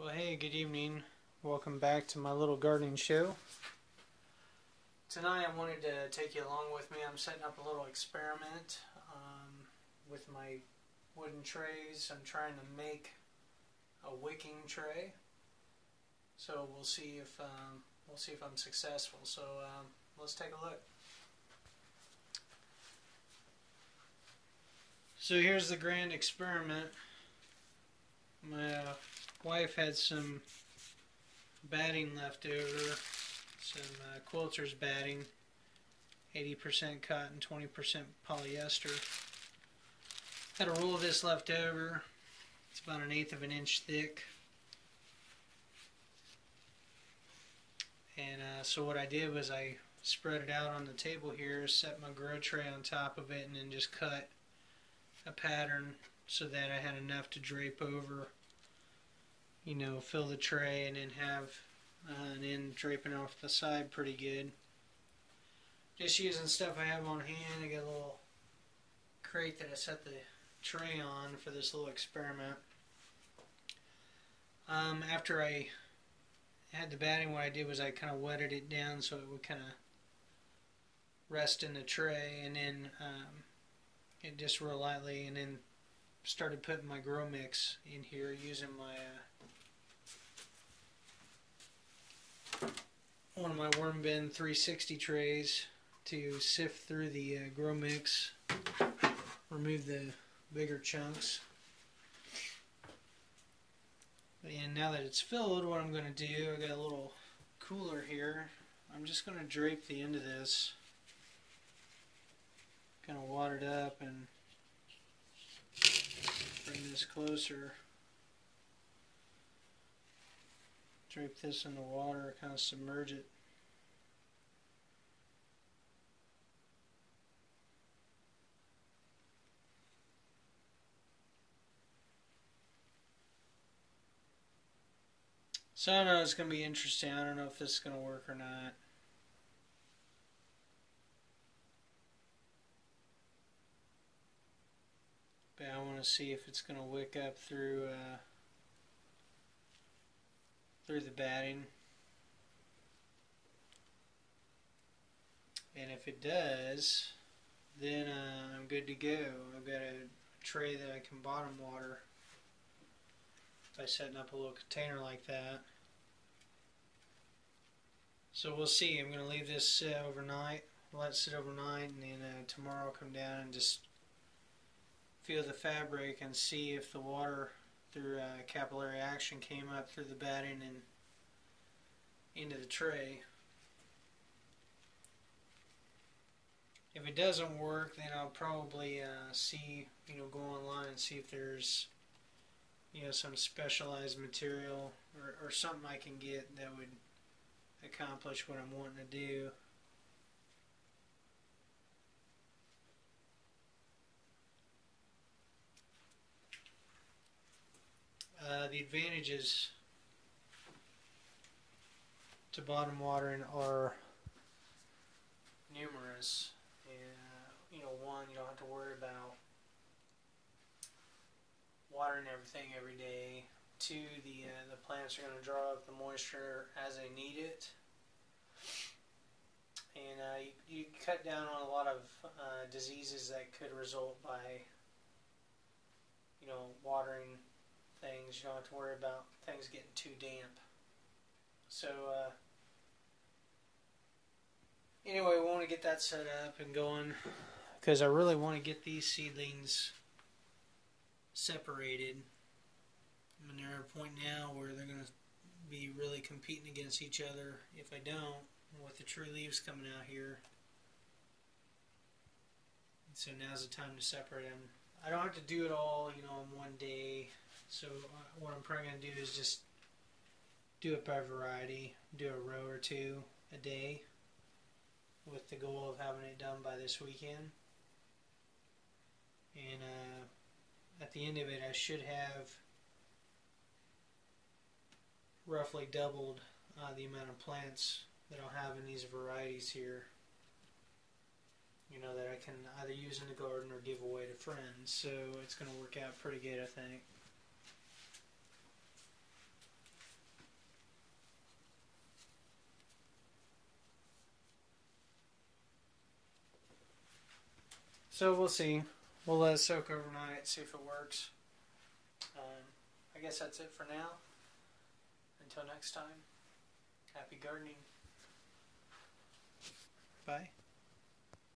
Well, hey, good evening. Welcome back to my little gardening show. Tonight I wanted to take you along with me. I'm setting up a little experiment um, with my wooden trays. I'm trying to make a wicking tray. So we'll see if um, we'll see if I'm successful. So um, let's take a look. So here's the grand experiment. Wife had some batting left over, some uh, quilter's batting, 80% cotton, 20% polyester. Had a roll of this left over. It's about an eighth of an inch thick. And uh, so what I did was I spread it out on the table here, set my grow tray on top of it, and then just cut a pattern so that I had enough to drape over you know, fill the tray and then have uh, an end draping off the side pretty good. Just using stuff I have on hand. I got a little crate that I set the tray on for this little experiment. Um, after I had the batting, what I did was I kind of wetted it down so it would kind of rest in the tray and then um, it just real lightly and then started putting my grow mix in here using my uh, one of my worm bin 360 trays to sift through the uh, grow mix, remove the bigger chunks. And now that it's filled, what I'm going to do, I got a little cooler here. I'm just going to drape the end of this, kind of water it up and bring this closer. Drape this in the water, kind of submerge it. So I don't know, it's going to be interesting. I don't know if this is going to work or not. But I want to see if it's going to wick up through uh, through the batting. And if it does, then uh, I'm good to go. I've got a tray that I can bottom water by setting up a little container like that. So we'll see. I'm going to leave this sit overnight. Let it sit overnight, and then uh, tomorrow I'll come down and just feel the fabric and see if the water through uh, capillary action came up through the batting and into the tray. If it doesn't work, then I'll probably uh, see, you know, go online and see if there's, you know, some specialized material or, or something I can get that would accomplish what I'm wanting to do. Uh, the advantages to bottom watering are numerous. And, you know, one, you don't have to worry about watering everything every day. Two, the uh, the plants are going to draw up the moisture as they need it. And uh, you, you cut down on a lot of uh, diseases that could result by, you know, watering things. You don't have to worry about things getting too damp. So, uh, anyway, we want to get that set up and going because I really want to get these seedlings separated. Mean, they're at a point now where they're going to be really competing against each other. If I don't, with the true leaves coming out here. So now's the time to separate them. I don't have to do it all, you know, in one day. So uh, what I'm probably going to do is just do it by variety, do a row or two a day with the goal of having it done by this weekend. And uh, at the end of it I should have roughly doubled uh, the amount of plants that I'll have in these varieties here you know that I can either use in the garden or give away to friends so it's going to work out pretty good I think So we'll see. We'll let it soak overnight, see if it works. Um, I guess that's it for now. Until next time, happy gardening. Bye.